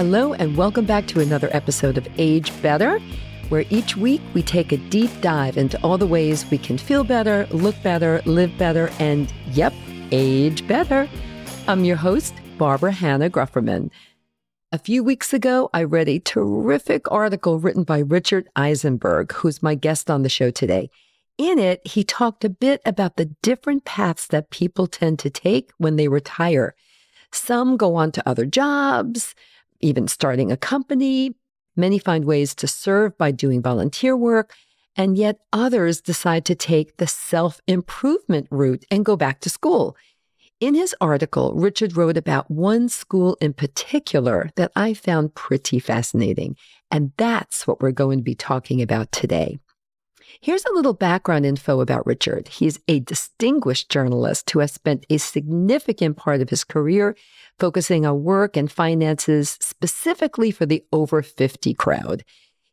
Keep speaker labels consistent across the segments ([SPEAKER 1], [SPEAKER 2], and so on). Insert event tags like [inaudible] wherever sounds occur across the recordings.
[SPEAKER 1] Hello, and welcome back to another episode of Age Better, where each week we take a deep dive into all the ways we can feel better, look better, live better, and yep, age better. I'm your host, Barbara Hannah Grufferman. A few weeks ago, I read a terrific article written by Richard Eisenberg, who's my guest on the show today. In it, he talked a bit about the different paths that people tend to take when they retire. Some go on to other jobs, even starting a company. Many find ways to serve by doing volunteer work. And yet others decide to take the self improvement route and go back to school. In his article, Richard wrote about one school in particular that I found pretty fascinating. And that's what we're going to be talking about today. Here's a little background info about Richard. He's a distinguished journalist who has spent a significant part of his career focusing on work and finances specifically for the over 50 crowd.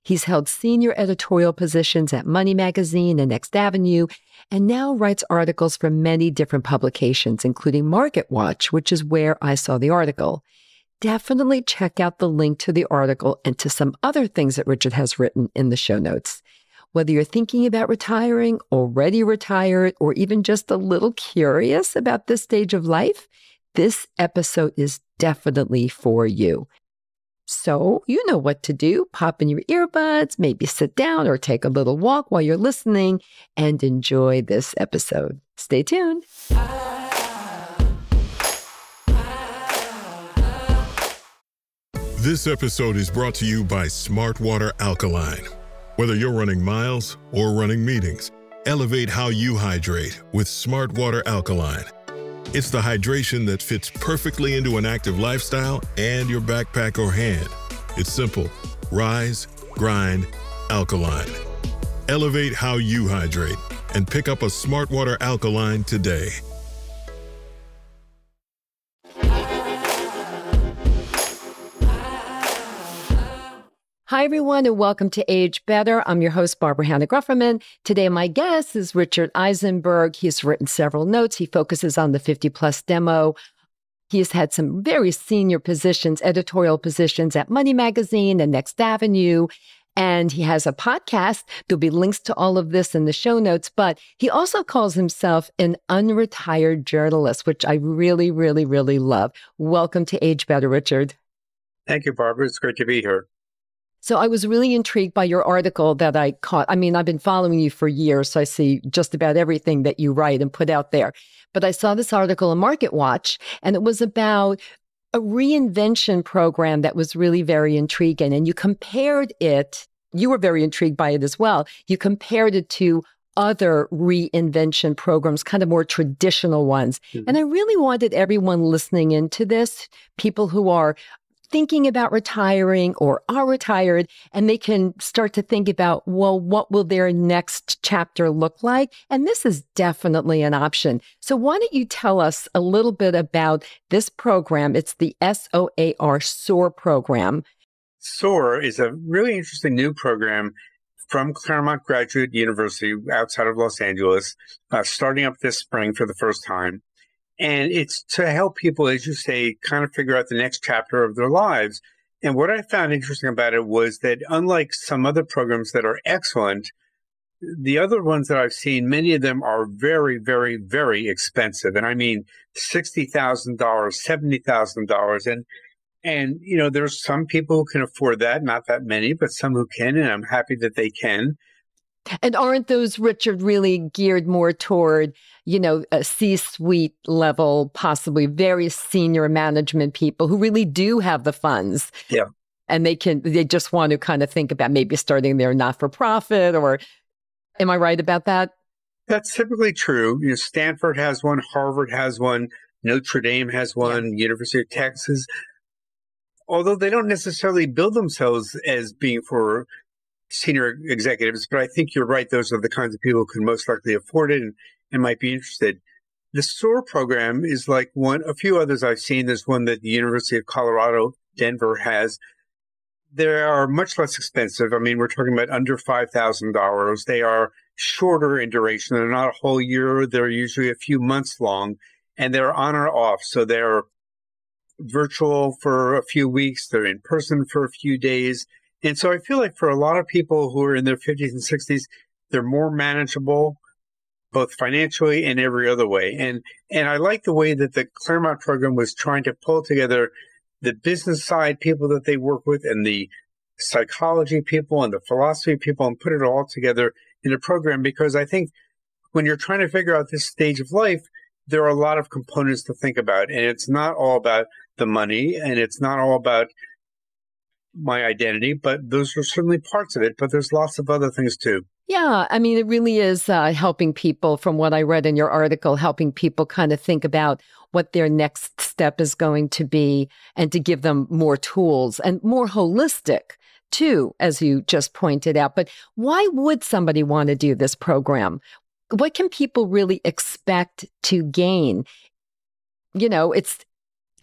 [SPEAKER 1] He's held senior editorial positions at Money Magazine and Next Avenue, and now writes articles for many different publications, including Market Watch, which is where I saw the article. Definitely check out the link to the article and to some other things that Richard has written in the show notes. Whether you're thinking about retiring, already retired, or even just a little curious about this stage of life, this episode is definitely for you. So, you know what to do. Pop in your earbuds, maybe sit down or take a little walk while you're listening and enjoy this episode. Stay tuned.
[SPEAKER 2] This episode is brought to you by Smartwater Alkaline. Whether you're running miles or running meetings, elevate how you hydrate with Smartwater Alkaline. It's the hydration that fits perfectly into an active lifestyle and your backpack or hand. It's simple rise, grind, alkaline. Elevate how you hydrate and pick up a Smartwater Alkaline today.
[SPEAKER 1] Hi, everyone, and welcome to Age Better. I'm your host, Barbara Hannah Grufferman. Today, my guest is Richard Eisenberg. He's written several notes. He focuses on the 50 plus demo. He has had some very senior positions, editorial positions at Money Magazine and Next Avenue. And he has a podcast. There'll be links to all of this in the show notes, but he also calls himself an unretired journalist, which I really, really, really love. Welcome to Age Better, Richard.
[SPEAKER 3] Thank you, Barbara. It's great to be here.
[SPEAKER 1] So I was really intrigued by your article that I caught. I mean, I've been following you for years, so I see just about everything that you write and put out there. But I saw this article in Market Watch, and it was about a reinvention program that was really very intriguing. And you compared it, you were very intrigued by it as well. You compared it to other reinvention programs, kind of more traditional ones. Mm-hmm. And I really wanted everyone listening into this, people who are thinking about retiring or are retired and they can start to think about, well, what will their next chapter look like? And this is definitely an option. So why don't you tell us a little bit about this program? It's the SOAR SOAR program.
[SPEAKER 3] SOAR is a really interesting new program from Claremont Graduate University outside of Los Angeles, uh, starting up this spring for the first time. And it's to help people, as you say, kind of figure out the next chapter of their lives. And what I found interesting about it was that unlike some other programs that are excellent, the other ones that I've seen, many of them are very, very, very expensive. And I mean $60,000, $70,000. And, and, you know, there's some people who can afford that, not that many, but some who can. And I'm happy that they can.
[SPEAKER 1] And aren't those, Richard, really geared more toward, you know, a C suite level, possibly very senior management people who really do have the funds?
[SPEAKER 3] Yeah.
[SPEAKER 1] And they can, they just want to kind of think about maybe starting their not for profit or, am I right about that?
[SPEAKER 3] That's typically true. You know, Stanford has one, Harvard has one, Notre Dame has one, yeah. University of Texas. Although they don't necessarily build themselves as being for senior executives, but I think you're right. Those are the kinds of people who can most likely afford it and, and might be interested. The SOAR program is like one, a few others I've seen. There's one that the University of Colorado, Denver has. They are much less expensive. I mean, we're talking about under $5,000. They are shorter in duration. They're not a whole year. They're usually a few months long and they're on or off. So they're virtual for a few weeks, they're in person for a few days. And so I feel like for a lot of people who are in their 50s and 60s, they're more manageable both financially and every other way. And and I like the way that the Claremont program was trying to pull together the business side people that they work with and the psychology people and the philosophy people and put it all together in a program because I think when you're trying to figure out this stage of life, there are a lot of components to think about. And it's not all about the money and it's not all about my identity, but those are certainly parts of it. But there's lots of other things too.
[SPEAKER 1] Yeah, I mean, it really is uh, helping people, from what I read in your article, helping people kind of think about what their next step is going to be and to give them more tools and more holistic too, as you just pointed out. But why would somebody want to do this program? What can people really expect to gain? You know, it's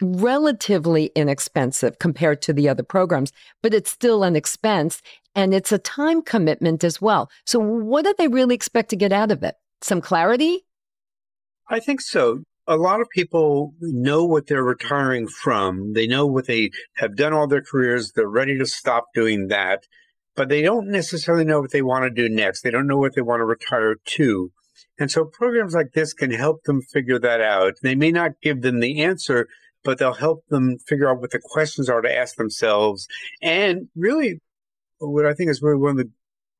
[SPEAKER 1] relatively inexpensive compared to the other programs, but it's still an expense and it's a time commitment as well. So, what do they really expect to get out of it? Some clarity?
[SPEAKER 3] I think so. A lot of people know what they're retiring from. They know what they have done all their careers. They're ready to stop doing that, but they don't necessarily know what they want to do next. They don't know what they want to retire to. And so programs like this can help them figure that out. They may not give them the answer, but they'll help them figure out what the questions are to ask themselves. And really, what I think is really one of the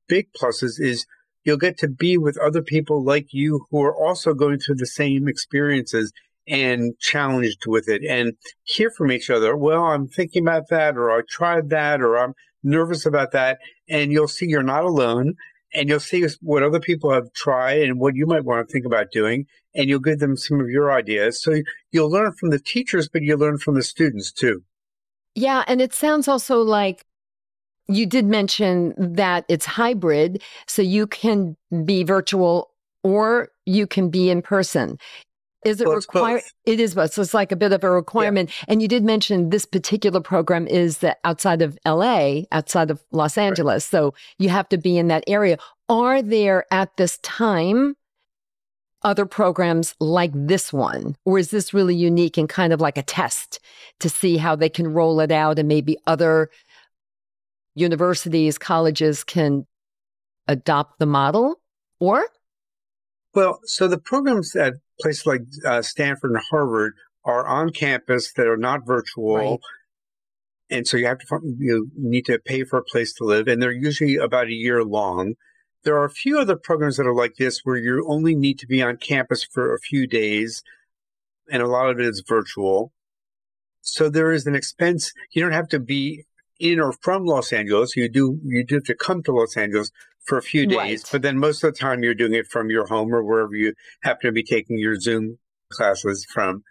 [SPEAKER 3] big pluses is you'll get to be with other people like you who are also going through the same experiences and challenged with it and hear from each other. Well, I'm thinking about that, or I tried that, or I'm nervous about that. And you'll see you're not alone and you'll see what other people have tried and what you might want to think about doing and you'll give them some of your ideas. So you'll learn from the teachers but you'll learn from the students too.
[SPEAKER 1] Yeah and it sounds also like you did mention that it's hybrid so you can be virtual or you can be in person is it
[SPEAKER 3] well,
[SPEAKER 1] required? It is both. So it's like a bit of a requirement. Yeah. And you did mention this particular program is that outside of LA, outside of Los Angeles. Right. So you have to be in that area. Are there at this time other programs like this one? Or is this really unique and kind of like a test to see how they can roll it out and maybe other universities, colleges can adopt the model? Or?
[SPEAKER 3] Well, so the programs that places like uh, Stanford and Harvard are on campus that are not virtual. Right. And so you have to you need to pay for a place to live, and they're usually about a year long. There are a few other programs that are like this where you only need to be on campus for a few days, and a lot of it is virtual. So there is an expense. You don't have to be in or from Los Angeles. You do you do have to come to Los Angeles for a few days, right. but then most of the time you're doing it from your home or wherever you happen to be taking your Zoom classes from.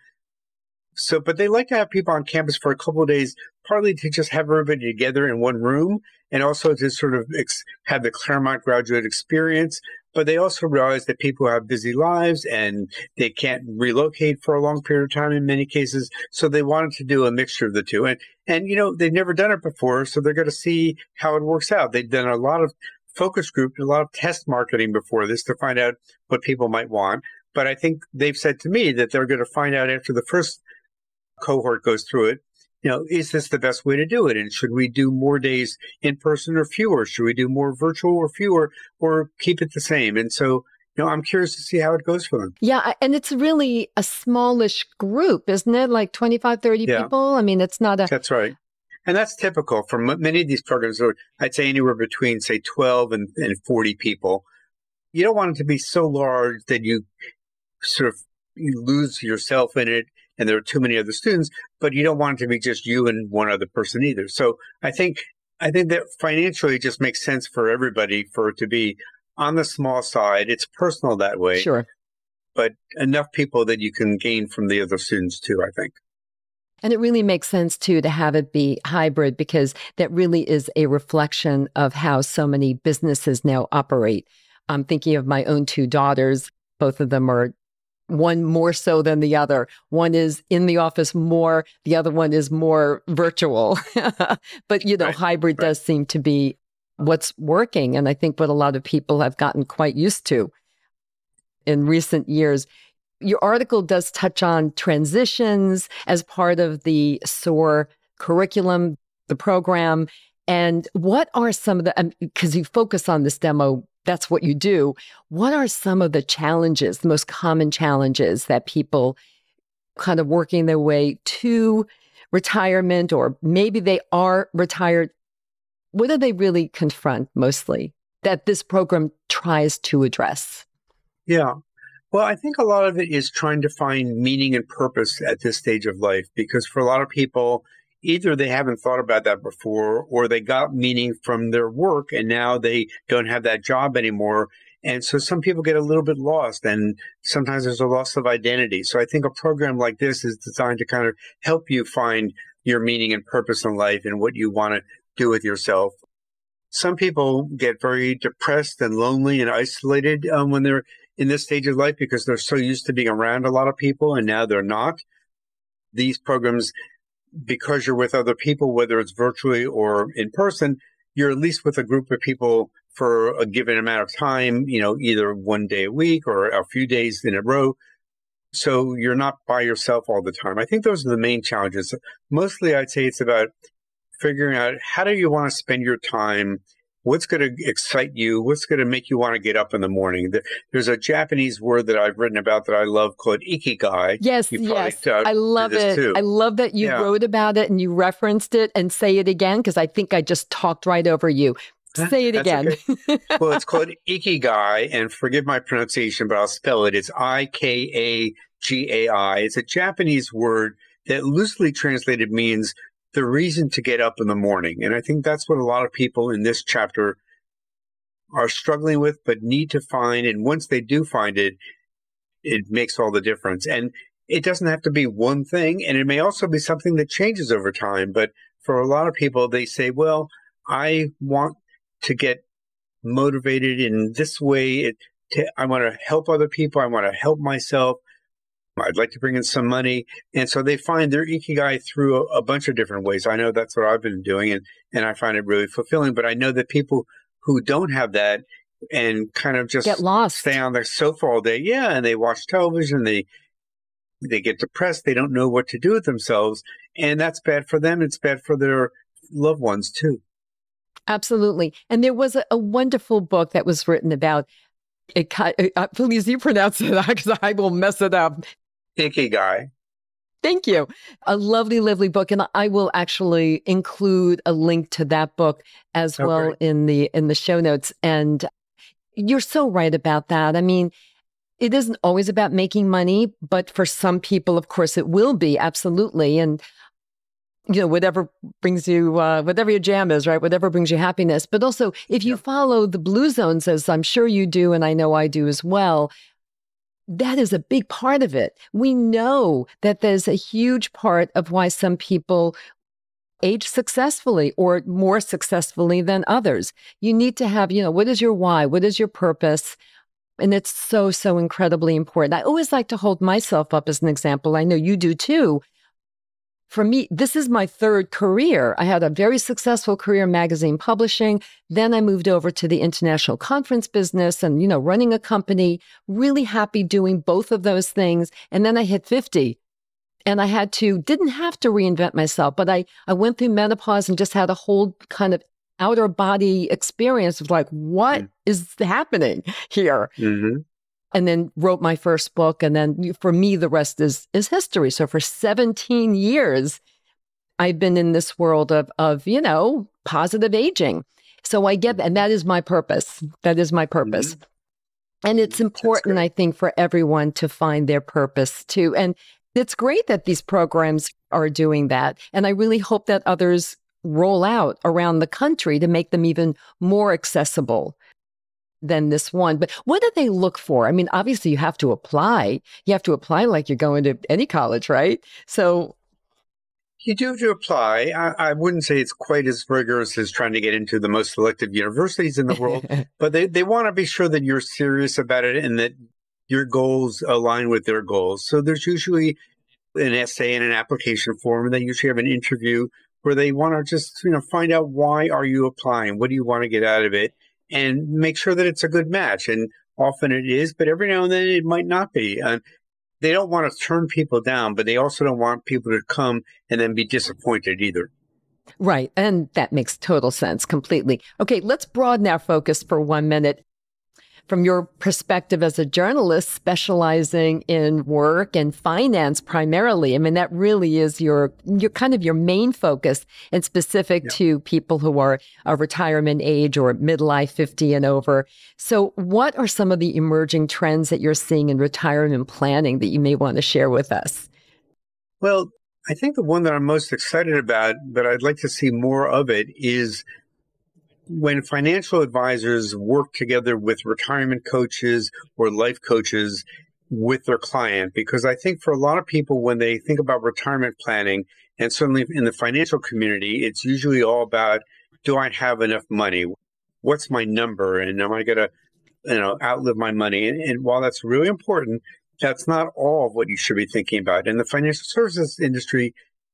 [SPEAKER 3] So, but they like to have people on campus for a couple of days, partly to just have everybody together in one room and also to sort of ex- have the Claremont graduate experience. But they also realize that people have busy lives and they can't relocate for a long period of time in many cases. So they wanted to do a mixture of the two. And, and, you know, they've never done it before. So they're going to see how it works out. They've done a lot of focus group, a lot of test marketing before this to find out what people might want. But I think they've said to me that they're going to find out after the first cohort goes through it, you know, is this the best way to do it? And should we do more days in person or fewer? Should we do more virtual or fewer or keep it the same? And so, you know, I'm curious to see how it goes for them.
[SPEAKER 1] Yeah. And it's really a smallish group, isn't it? Like 25, 30 yeah. people. I mean, it's not a.
[SPEAKER 3] That's right. And that's typical for many of these programs. I'd say anywhere between, say, 12 and, and 40 people. You don't want it to be so large that you sort of you lose yourself in it and there are too many other students, but you don't want it to be just you and one other person either. So I think I think that financially it just makes sense for everybody for it to be on the small side. It's personal that way.
[SPEAKER 1] Sure.
[SPEAKER 3] But enough people that you can gain from the other students too, I think.
[SPEAKER 1] And it really makes sense too to have it be hybrid because that really is a reflection of how so many businesses now operate. I'm thinking of my own two daughters. Both of them are one more so than the other. One is in the office more, the other one is more virtual. [laughs] but, you know, right, hybrid right. does seem to be what's working. And I think what a lot of people have gotten quite used to in recent years your article does touch on transitions as part of the SOAR curriculum, the program. And what are some of the, um, because you focus on this demo, that's what you do. What are some of the challenges, the most common challenges that people kind of working their way to retirement, or maybe they are retired? What do they really confront mostly that this program tries to address?
[SPEAKER 3] Yeah. Well, I think a lot of it is trying to find meaning and purpose at this stage of life because for a lot of people, either they haven't thought about that before or they got meaning from their work and now they don't have that job anymore. And so some people get a little bit lost and sometimes there's a loss of identity. So I think a program like this is designed to kind of help you find your meaning and purpose in life and what you want to do with yourself. Some people get very depressed and lonely and isolated um, when they're in this stage of life because they're so used to being around a lot of people and now they're not. These programs because you're with other people, whether it's virtually or in person, you're at least with a group of people for a given amount of time, you know, either one day a week or a few days in a row. So you're not by yourself all the time. I think those are the main challenges. Mostly, I'd say it's about figuring out how do you want to spend your time What's going to excite you? What's going to make you want to get up in the morning? There's a Japanese word that I've written about that I love called ikigai.
[SPEAKER 1] Yes, yes. Uh, I love it. Too. I love that you yeah. wrote about it and you referenced it and say it again because I think I just talked right over you. Say it again.
[SPEAKER 3] Okay. [laughs] well, it's called ikigai, and forgive my pronunciation, but I'll spell it. It's I K A G A I. It's a Japanese word that loosely translated means the reason to get up in the morning. And I think that's what a lot of people in this chapter are struggling with, but need to find. And once they do find it, it makes all the difference. And it doesn't have to be one thing. And it may also be something that changes over time. But for a lot of people, they say, well, I want to get motivated in this way. It, to, I want to help other people. I want to help myself. I'd like to bring in some money. And so they find their ikigai through a, a, bunch of different ways. I know that's what I've been doing and, and I find it really fulfilling. But I know that people who don't have that and kind of just
[SPEAKER 1] get lost,
[SPEAKER 3] stay on their sofa all day. Yeah. And they watch television. They, they get depressed. They don't know what to do with themselves. And that's bad for them. It's bad for their loved ones too.
[SPEAKER 1] Absolutely. And there was a, a wonderful book that was written about it, uh, please you pronounce it [laughs] because I will mess it up.
[SPEAKER 3] Ikigai.
[SPEAKER 1] Thank you. A lovely, lovely book, and I will actually include a link to that book as okay. well in the in the show notes. And you're so right about that. I mean, it isn't always about making money, but for some people, of course, it will be absolutely. And you know, whatever brings you, uh, whatever your jam is, right? Whatever brings you happiness. But also, if you follow the blue zones, as I'm sure you do, and I know I do as well, that is a big part of it. We know that there's a huge part of why some people age successfully or more successfully than others. You need to have, you know, what is your why? What is your purpose? And it's so, so incredibly important. I always like to hold myself up as an example. I know you do too for me, this is my third career. I had a very successful career in magazine publishing. Then I moved over to the international conference business and, you know, running a company, really happy doing both of those things. And then I hit 50 and I had to, didn't have to reinvent myself, but I, I went through menopause and just had a whole kind of outer body experience of like, what mm. is happening here? Mm-hmm and then wrote my first book and then for me the rest is is history. So for 17 years i've been in this world of of you know positive aging. So i get and that is my purpose. That is my purpose. Mm-hmm. and it's important i think for everyone to find their purpose too. And it's great that these programs are doing that. And i really hope that others roll out around the country to make them even more accessible than this one. But what do they look for? I mean, obviously you have to apply. You have to apply like you're going to any college, right? So
[SPEAKER 3] you do have to apply. I, I, wouldn't say it's quite as rigorous as trying to get into the most selective universities in the world, [laughs] but they, they want to be sure that you're serious about it and that your goals align with their goals. So there's usually an essay and an application form, and they usually have an interview where they want to just you know find out why are you applying, what do you want to get out of it, and make sure that it's a good match. And often it is, but every now and then it might not be. And they don't want to turn people down, but they also don't want people to come and then be disappointed either.
[SPEAKER 1] Right. And that makes total sense completely. Okay, let's broaden our focus for one minute from your perspective as a journalist specializing in work and finance primarily. I mean, that really is your, your kind of your main focus and specific yeah. to people who are a retirement age or midlife 50 and over. So what are some of the emerging trends that you're seeing in retirement planning that you may want to share with us?
[SPEAKER 3] Well, I think the one that I'm most excited about, but I'd like to see more of it, is when financial advisors work together with retirement coaches or life coaches with their client, because I think for a lot of people, when they think about retirement planning, and certainly in the financial community, it's usually all about do I have enough money? What's my number? And am I going to, you know, outlive my money? And, and while that's really important, that's not all of what you should be thinking about. And the financial services industry,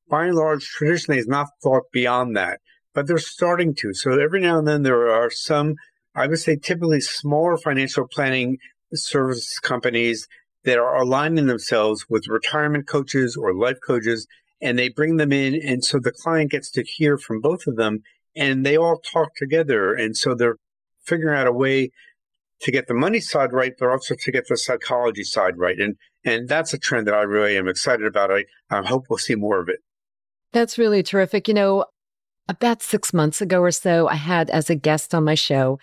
[SPEAKER 3] by and large, traditionally has not thought beyond that but they're starting to. So every now and then there are some, I would say, typically smaller financial planning service companies that are aligning themselves with retirement coaches or life coaches, and they bring them in. And so the client gets to hear from both of them, and they all talk together. And so they're figuring out a way to get the money side right, but also to get the psychology side right. And and that's a trend that I really am excited about. I, I hope we'll see more of it.
[SPEAKER 1] That's really terrific. You know, about six months ago or so, I had as a guest on my show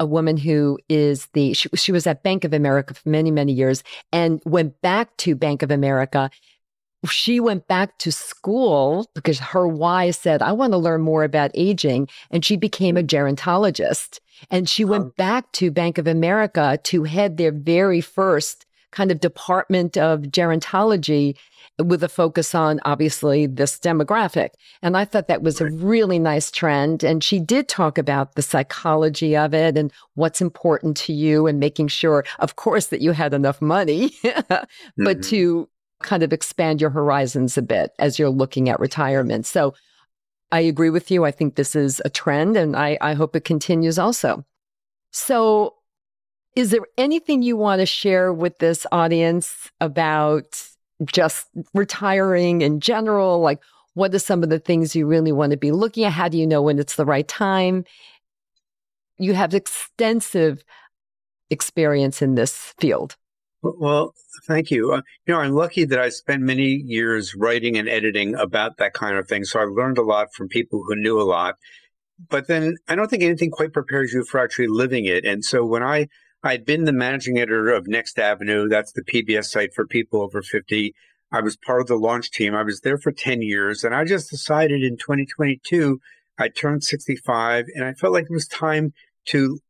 [SPEAKER 1] a woman who is the she, she was at Bank of America for many many years and went back to Bank of America she went back to school because her why said, I want to learn more about aging. And she became a gerontologist. And she went oh. back to Bank of America to head their very first kind of department of gerontology with a focus on obviously this demographic. And I thought that was a really nice trend. And she did talk about the psychology of it and what's important to you and making sure, of course, that you had enough money, [laughs] but mm-hmm. to kind of expand your horizons a bit as you're looking at retirement. So I agree with you. I think this is a trend and I, I hope it continues also. So is there anything you want to share with this audience about just retiring in general? Like, what are some of the things you really want to be looking at? How do you know when it's the right time? You have extensive experience in this field.
[SPEAKER 3] Well, thank you. Uh, you know, I'm lucky that I spent many years writing and editing about that kind of thing. So I learned a lot from people who knew a lot. But then I don't think anything quite prepares you for actually living it. And so when I I'd been the managing editor of Next Avenue. That's the PBS site for people over 50. I was part of the launch team. I was there for 10 years. And I just decided in 2022, I turned 65 and I felt like it was time to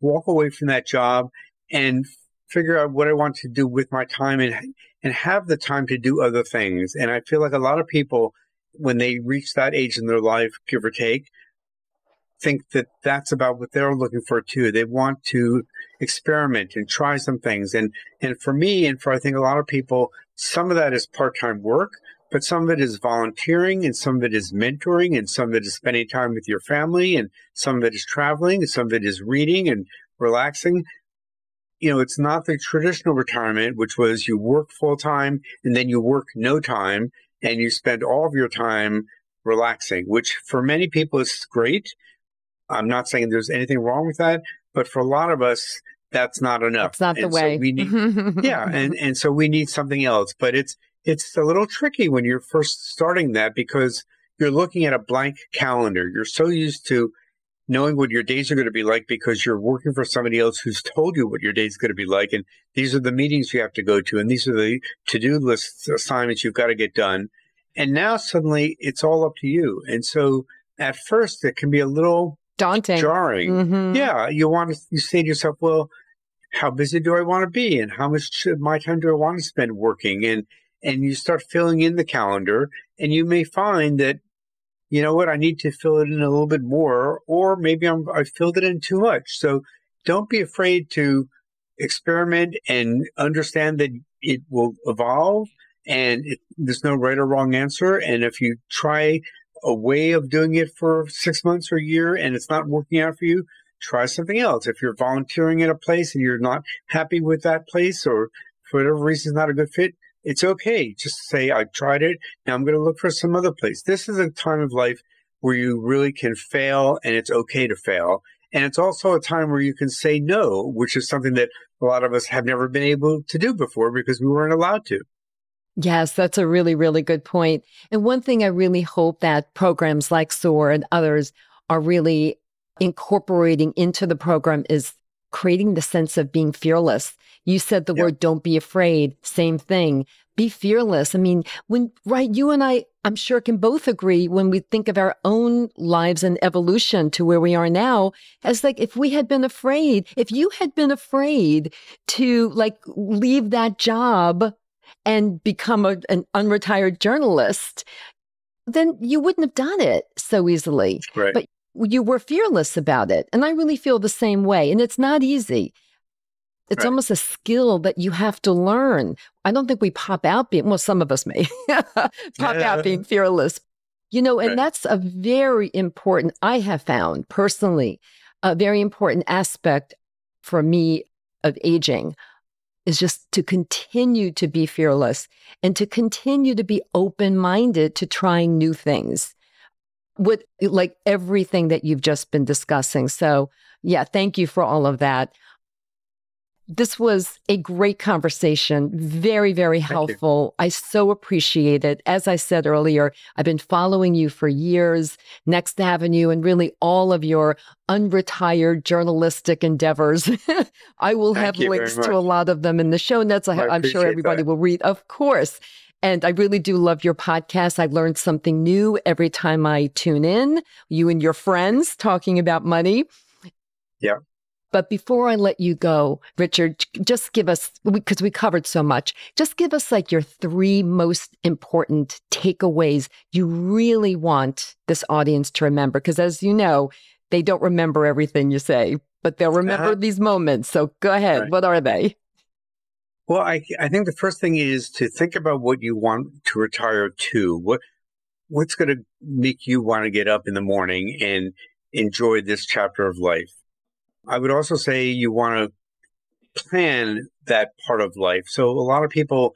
[SPEAKER 3] walk away from that job and figure out what I want to do with my time and, and have the time to do other things. And I feel like a lot of people, when they reach that age in their life, give or take, think that that's about what they're looking for too. They want to experiment and try some things. And and for me, and for I think a lot of people, some of that is part-time work, but some of it is volunteering, and some of it is mentoring, and some of it is spending time with your family, and some of it is traveling, and some of it is reading and relaxing. You know, it's not the traditional retirement, which was you work full time and then you work no time and you spend all of your time relaxing, which for many people is great. I'm not saying there's anything wrong with that, but for a lot of us, that's not enough.
[SPEAKER 1] It's not the way.
[SPEAKER 3] So we need, [laughs] yeah, and and so we need something else. But it's it's a little tricky when you're first starting that because you're looking at a blank calendar. You're so used to knowing what your days are going to be like because you're working for somebody else who's told you what your day's going to be like, and these are the meetings you have to go to, and these are the to-do list assignments you've got to get done. And now suddenly it's all up to you. And so at first it can be a little
[SPEAKER 1] daunting,
[SPEAKER 3] jarring. Mm-hmm. Yeah, you want to you say to yourself, well, how busy do I want to be, and how much of my time do I want to spend working, and and you start filling in the calendar, and you may find that you know what I need to fill it in a little bit more, or maybe I'm I filled it in too much. So don't be afraid to experiment and understand that it will evolve and it, there's no right or wrong answer. And if you try a way of doing it for six months or a year and it's not working out for you, try something else. If you're volunteering at a place and you're not happy with that place or for whatever reason, it's not a good fit, it's okay. Just say, I tried it. Now I'm going to look for some other place. This is a time of life where you really can fail and it's okay to fail. And it's also a time where you can say no, which is something that a lot of us have never been able to do before because we weren't allowed to.
[SPEAKER 1] Yes, that's a really, really good point. And one thing I really hope that programs like SOAR and others are really incorporating into the program is creating the sense of being fearless. You said the yep. word don't be afraid, same thing. Be fearless. I mean, when, right, you and I, I'm sure can both agree when we think of our own lives and evolution to where we are now, as like if we had been afraid, if you had been afraid to like leave that job and become a, an unretired journalist, then you wouldn't have done it so easily.
[SPEAKER 3] Right.
[SPEAKER 1] But you were fearless about it. And I really feel the same way. And it's not easy. It's right. almost a skill that you have to learn. I don't think we pop out being, well, some of us may [laughs] pop yeah. out being [laughs] fearless. You know, and right. that's a very important, I have found personally, a very important aspect for me of aging is just to continue to be fearless and to continue to be open minded to trying new things with like everything that you've just been discussing. So, yeah, thank you for all of that. This was a great conversation, very, very helpful. I so appreciate it. As I said earlier, I've been following you for years, Next Avenue, and really all of your unretired journalistic endeavors. [laughs] I will Thank have links to a lot of them in the show notes. I, am sure everybody that. will read, of course. And I really do love your podcast. I learned something new every time I tune in, you and your friends talking about money.
[SPEAKER 3] Yeah.
[SPEAKER 1] But before I let you go, Richard, just give us, because we covered so much, just give us like your three most important takeaways you really want this audience to remember. Because as you know, they don't remember everything you say, but they'll remember uh-huh. these moments. So go ahead. Right. What are they?
[SPEAKER 3] Well, I, I think the first thing is to think about what you want to retire to. What what's going to make you want to get up in the morning and enjoy this chapter of life? I would also say you want to plan that part of life. So a lot of people,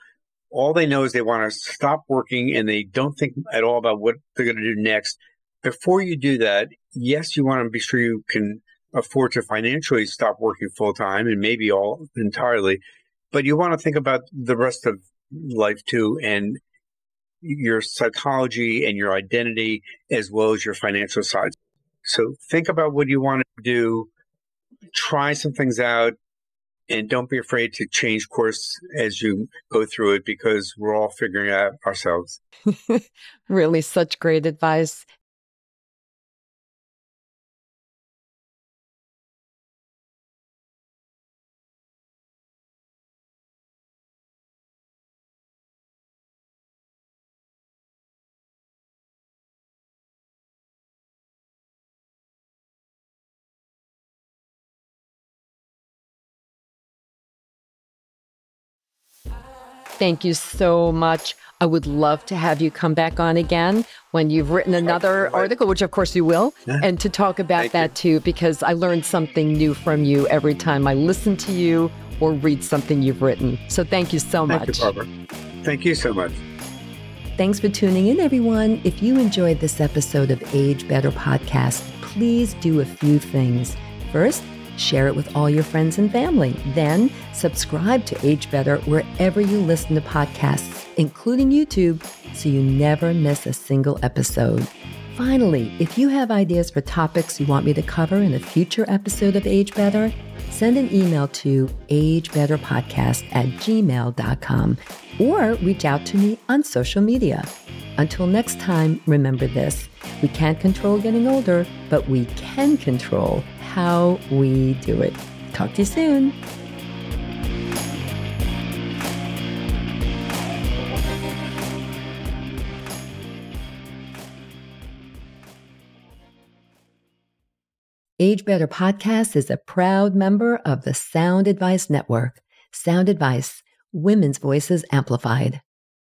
[SPEAKER 3] all they know is they want to stop working and they don't think at all about what they're going to do next. Before you do that, yes, you want to be sure you can afford to financially stop working full time and maybe all entirely, but you want to think about the rest of life too and your psychology and your identity as well as your financial side. So think about what you want to do try some things out and don't be afraid to change course as you go through it because we're all figuring out ourselves. [laughs]
[SPEAKER 1] really, such great advice. Thank you so much. I would love to have you come back on again when you've written another article, which of course you will, yeah. and to talk about Thank that you. too, because I learn something new from you every time I listen to you or read something you've written. So thank you so
[SPEAKER 3] much.
[SPEAKER 1] Thank
[SPEAKER 3] you, Barbara. Thank you so much.
[SPEAKER 1] Thanks for tuning in, everyone. If you enjoyed this episode of Age Better Podcast, please do a few things. First, Share it with all your friends and family. Then subscribe to Age Better wherever you listen to podcasts, including YouTube, so you never miss a single episode. Finally, if you have ideas for topics you want me to cover in a future episode of Age Better, send an email to agebetterpodcast at gmail.com or reach out to me on social media. Until next time, remember this we can't control getting older, but we can control how we do it. Talk to you soon. Age Better Podcast is a proud member of the Sound Advice Network. Sound Advice, women's voices amplified.